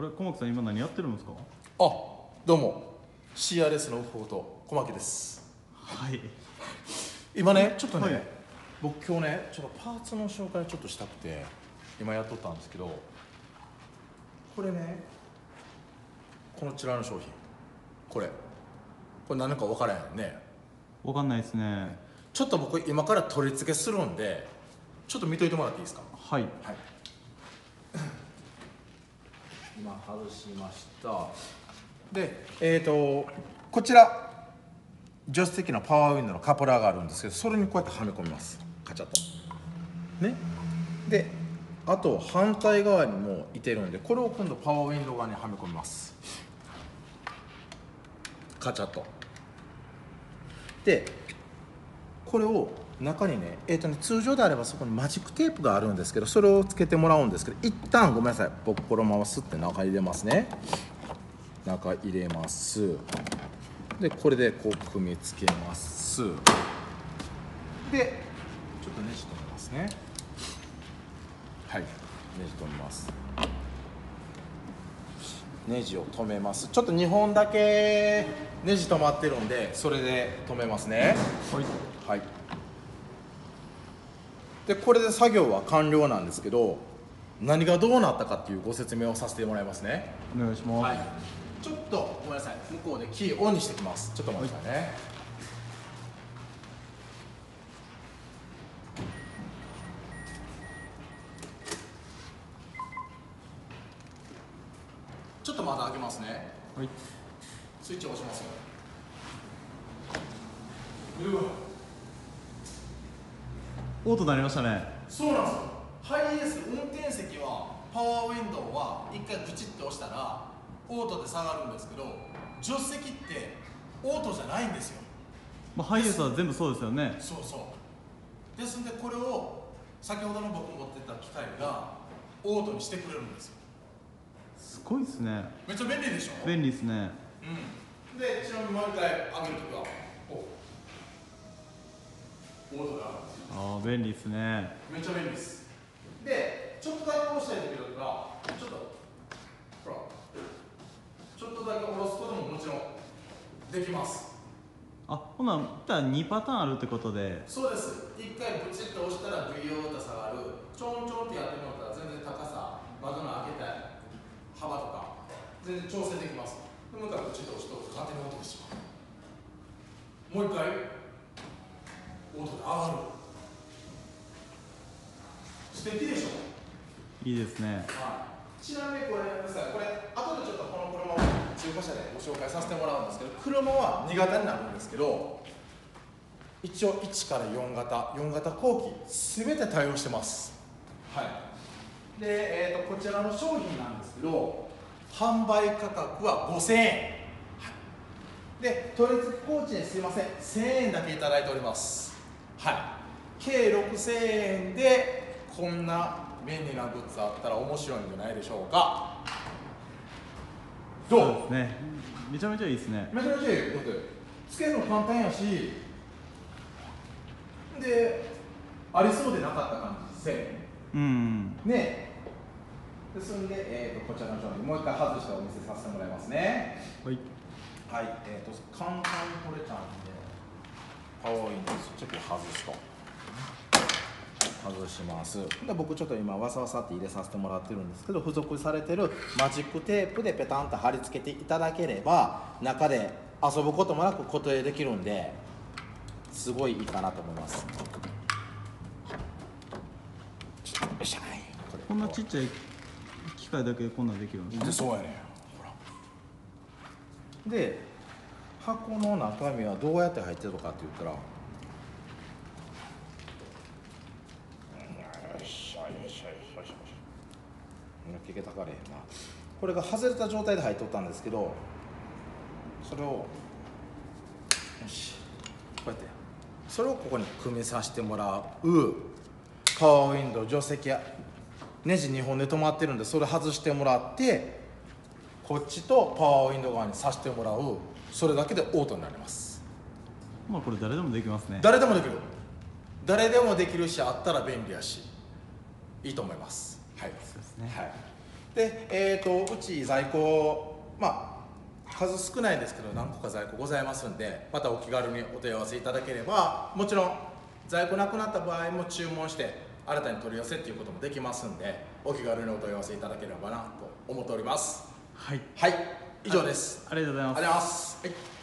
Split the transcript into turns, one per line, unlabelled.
あれ小牧さん今何やってるんですか？
あどうも。CRS のウフと小牧です。
はい。
今ねちょっとね、
はい。
僕今日ねちょっとパーツの紹介ちょっとしたくて今やっとったんですけどこれねこのちらの商品。これ。これ何か分からへんね。
わかんないですね。
ちょっと僕今から取り付けするんでちょっと見といてもらっていいですか？
はい。
はい今外しました。でえっ、とこちら助手席のパワーウィンドウのカポラーがあるんですけどそれにこうやってはめ込みます。カチャッと。ね。であと反対側にもいてるんでこれを今度パワーウィンドウ側にはめ込みます。カチャッと。でこれを中にね,、えーとね通常であればそこにマジックテープがあるんですけどそれをつけてもらうんですけど一旦ごめんなさい。僕このままスッて中入れますね。中入れます。でこれでこう組み付けます。でちょっとネジ止めますね。はい。ネジ止めます。ネジを止めます。ちょっと2本だけネジ止まってるんでそれで止めますね。
はい。
はいでこれで作業は完了なんですけど何がどうなったかっていうご説明をさせてもらいますね。
お願いします、
はい。ちょっとごめんなさい。向こうでキーオンにしてきます。ちょっと待ってくださいね、ちょっとまだ開けますね。
はい。
スイッチ押しますよ
オートになりましたね。
そうなんです。よハイエース運転席はパワーウィンドウは一回ブチッと押したらオートで下がるんですけど助手席ってオートじゃないんですよ。
まあ、ハイエースは全部そうですよね。
そうそう。ですんでこれを先ほどの僕持ってた機械がオートにしてくれるんですよ。
すごいですね。
めっちゃ便利でしょ？
便利ですね。
うん。でちなみにもう一回上げるときはおオートがるんですよ
ああ便利ですね。
めっちゃ便利です。でちょっとだけ押したい時はちょっとほらちょっとだけ下ろすことももちろんできます。
あほなったら2パターンあるってことで。
そうです。一回ブチッと押したらグイヨーッと下がる。ちょんちょんってやってもらったら全然高さ窓の開けたい幅とか全然調整できます。でもう一回ブチッと押すと勝手にオートにしまう。もう一回オートで上がる。素敵でしょ？
いいですね。
はい、ちなみにこれさいこれ後でちょっとこの車を中古車でご紹介させてもらうんですけど車は2型になるんですけど一応1から4型4型後期全て対応してます。はい。で、えー、とこちらの商品なんですけど販売価格は5000円、はい。で取り付け工賃すいません。1000円だけいただいておりますはい。計6000円でこんな便利なグッズあったら面白いんじゃないでしょうか。どう？
そうですね。めちゃめちゃいいですね。
めちゃめちゃいいよだってつけるの簡単やしでありそうでなかった感じ1000円。
うん。
ね。ですんで、えー、とこちらの商品もう一回外してお見せさせてもらいますね。
はい。
はい。えっ、と簡単に取れたんでパワーウィンドウちょっと外すと。外します。で僕ちょっと今わさわさって入れさせてもらってるんですけど付属されてるマジックテープでペタンと貼り付けていただければ中で遊ぶこともなく固定できるんですごいいいかなと思います。こ
んなちっちゃい機械だけでこんなんできるんですね。
でそうやねん。ほら。で箱の中身はどうやって入ってるかって言ったらよっしゃよっしゃよっしゃよっしゃ抜けたかれな。これが外れた状態で入っとったんですけどそれをよしこうやって。それをここに組みさせてもらう。パワーウィンドウ助手席や。ネジ2本で止まってるんでそれ外してもらってこっちとパワーウィンドウ側にさせてもらうそれだけでオートになります。
まあこれ誰でもできますね。
誰でもできる。誰でもできるしあったら便利やしいいと思います。はい。
そうですね。
はい。でえー、とうち在庫まあ数少ないですけど何個か在庫ございますんでまたお気軽にお問い合わせいただければもちろん在庫なくなった場合も注文して新たに取り寄せっていうこともできますんでお気軽にお問い合わせいただければなと思っております
はい。
はい。以上です。
ありがとうございます。
ありがとうございます、はい